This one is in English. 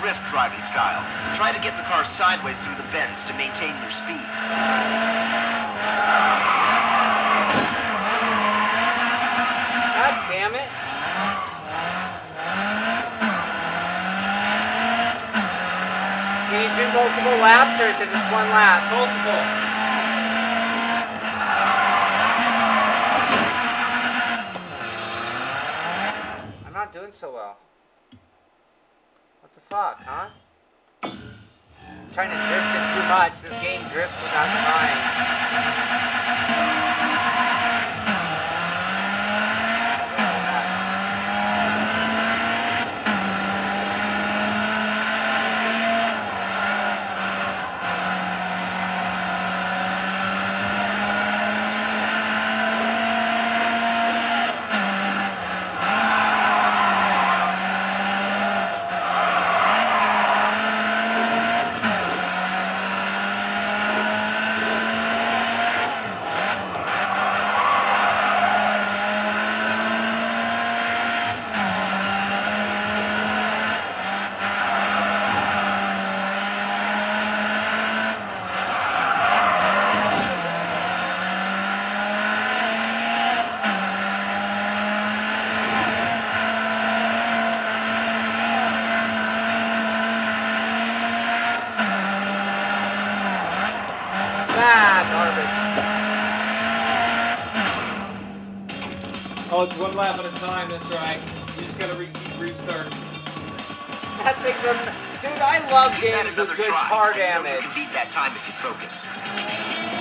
Drift driving style. Try to get the car sideways through the bends to maintain your speed. God damn it. Can you do multiple laps or is it just one lap? Multiple. I'm not doing so well. The fuck, huh? I'm trying to drift it too much. This game drifts without trying. Garbage. Oh, it's one lap at a time. That's right. You just gotta re restart. That thing's a... Dude, I love games with good try. car You know You can beat that time if you focus.